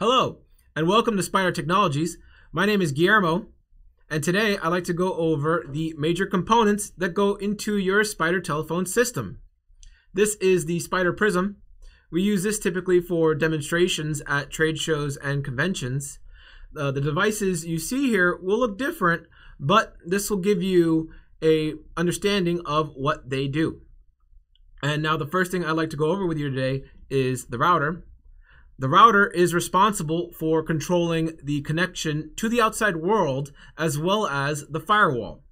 Hello, and welcome to Spydur Technologies. My name is Guillermo, and today I'd like to go over the major components that go into your Spydur telephone system. This is the Spydur Prism. We use this typically for demonstrations at trade shows and conventions. Uh, the devices you see here will look different, but this will give you a understanding of what they do. And now the first thing I'd like to go over with you today is the router. The router is responsible for controlling the connection to the outside world as well as the firewall.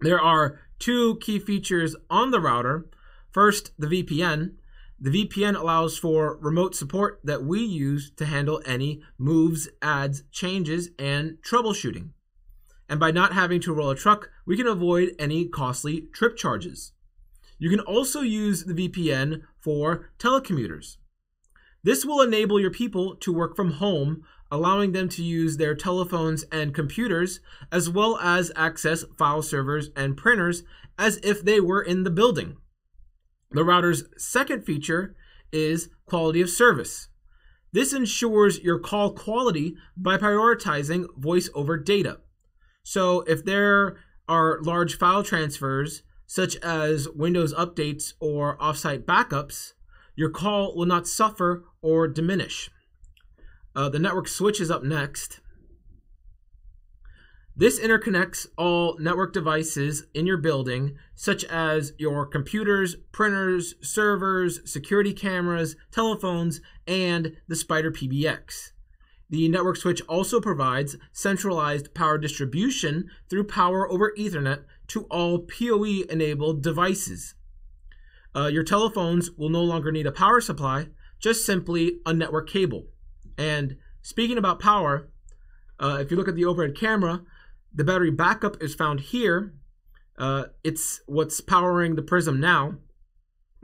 There are two key features on the router. First, the VPN. The VPN allows for remote support that we use to handle any moves, adds, changes, and troubleshooting. And by not having to roll a truck, we can avoid any costly trip charges. You can also use the VPN for telecommuters. This will enable your people to work from home, allowing them to use their telephones and computers, as well as access file servers and printers as if they were in the building. The router's second feature is quality of service. This ensures your call quality by prioritizing voice over data. So if there are large file transfers, such as Windows updates or offsite backups, your call will not suffer or diminish. Uh, the network switch is up next. This interconnects all network devices in your building, such as your computers, printers, servers, security cameras, telephones, and the Spydur PBX. The network switch also provides centralized power distribution through power over Ethernet to all PoE enabled devices. Uh, your telephones will no longer need a power supply, just simply a network cable. And speaking about power, uh, if you look at the overhead camera, the battery backup is found here. Uh, it's what's powering the Prism now.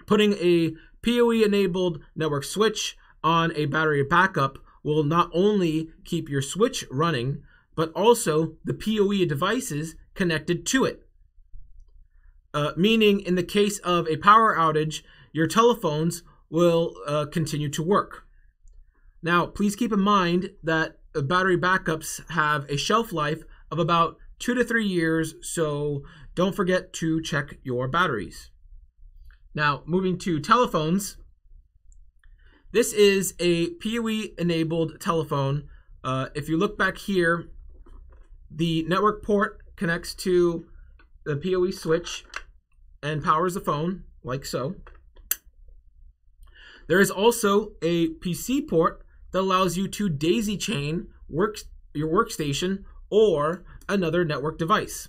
Putting a PoE enabled network switch on a battery backup will not only keep your switch running, but also the PoE devices connected to it uh, meaning in the case of a power outage, your telephones will uh, continue to work. Now, please keep in mind that battery backups have a shelf life of about two to three years, so don't forget to check your batteries. Now, moving to telephones, this is a PoE enabled telephone. Uh, if you look back here, the network port connects to the PoE switch and powers the phone, like so. There is also a PC port that allows you to daisy chain work, your workstation or another network device.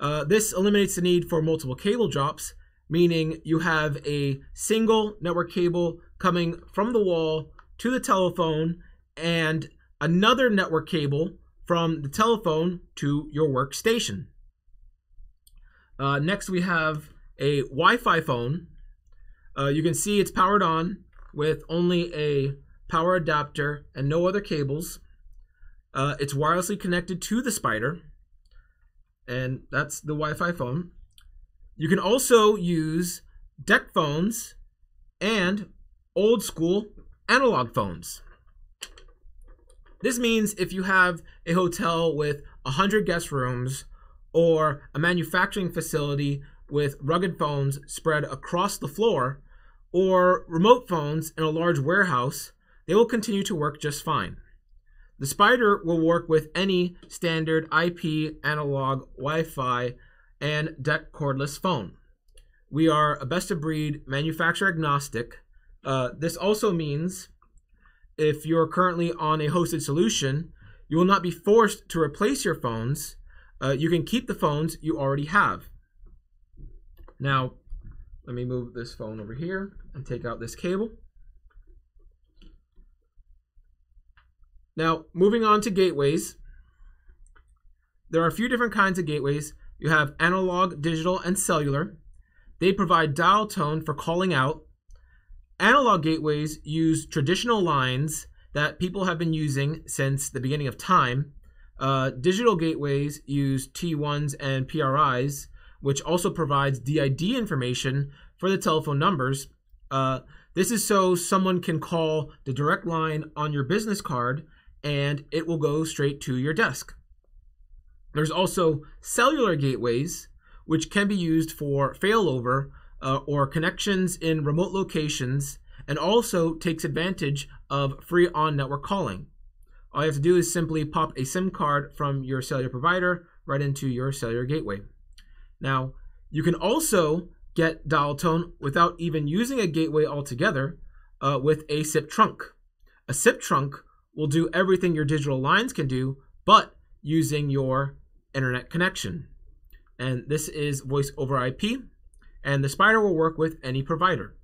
Uh, this eliminates the need for multiple cable drops, meaning you have a single network cable coming from the wall to the telephone and another network cable from the telephone to your workstation. Uh, next, we have a Wi-Fi phone. Uh, you can see it's powered on with only a power adapter and no other cables. Uh, it's wirelessly connected to the Spydur, and that's the Wi-Fi phone. You can also use DECT phones and old school analog phones. This means if you have a hotel with 100 guest rooms or a manufacturing facility with rugged phones spread across the floor, or remote phones in a large warehouse, they will continue to work just fine. The Spydur will work with any standard IP, analog, Wi Fi, and DECT cordless phone. We are a best of breed manufacturer agnostic. Uh, this also means if you're currently on a hosted solution, you will not be forced to replace your phones uh, you can keep the phones you already have. Now, let me move this phone over here and take out this cable. Now, moving on to gateways. There are a few different kinds of gateways. You have analog, digital, and cellular. They provide dial tone for calling out. Analog gateways use traditional lines that people have been using since the beginning of time uh, digital gateways use T1s and PRIs, which also provides DID information for the telephone numbers. Uh, This is so someone can call the direct line on your business card and it will go straight to your desk. There's also cellular gateways, which can be used for failover uh, or connections in remote locations and also takes advantage of free on network calling. All you have to do is simply pop a SIM card from your cellular provider right into your cellular gateway. Now, you can also get dial tone without even using a gateway altogether uh, with a SIP trunk. A SIP trunk will do everything your digital lines can do, but using your internet connection. And this is voice over IP, and the Spydur will work with any provider.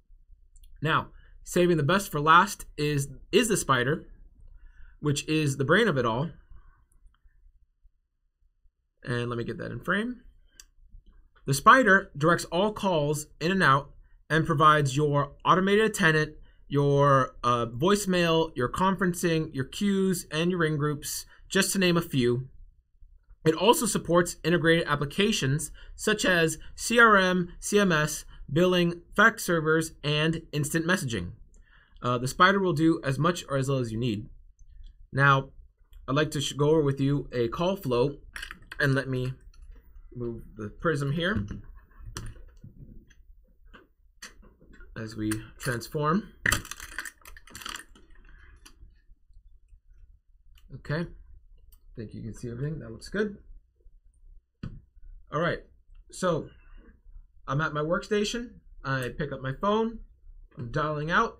Now, saving the best for last is is the Spydur, which is the brain of it all. And let me get that in frame. The Spydur directs all calls in and out and provides your automated attendant, your uh, voicemail, your conferencing, your queues, and your ring groups, just to name a few. It also supports integrated applications such as CRM, CMS, billing, fax servers, and instant messaging. Uh, the Spydur will do as much or as little as you need. Now, I'd like to go over with you a call flow, and let me move the prism here as we transform. Okay, I think you can see everything. That looks good. All right, so I'm at my workstation. I pick up my phone. I'm dialing out.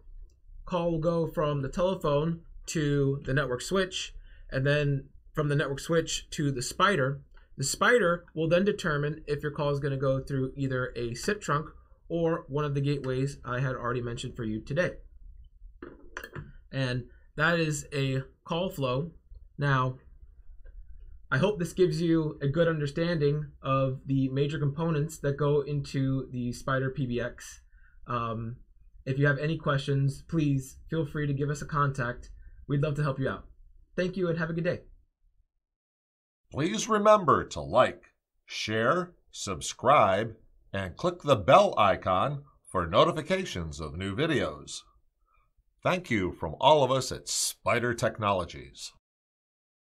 Call will go from the telephone to the network switch, and then from the network switch to the Spydur. The Spydur will then determine if your call is going to go through either a SIP trunk or one of the gateways I had already mentioned for you today. And that is a call flow. Now, I hope this gives you a good understanding of the major components that go into the Spydur PBX. Um, if you have any questions, please feel free to give us a contact. We'd love to help you out. Thank you and have a good day. Please remember to like, share, subscribe, and click the bell icon for notifications of new videos. Thank you from all of us at Spydur Technologies.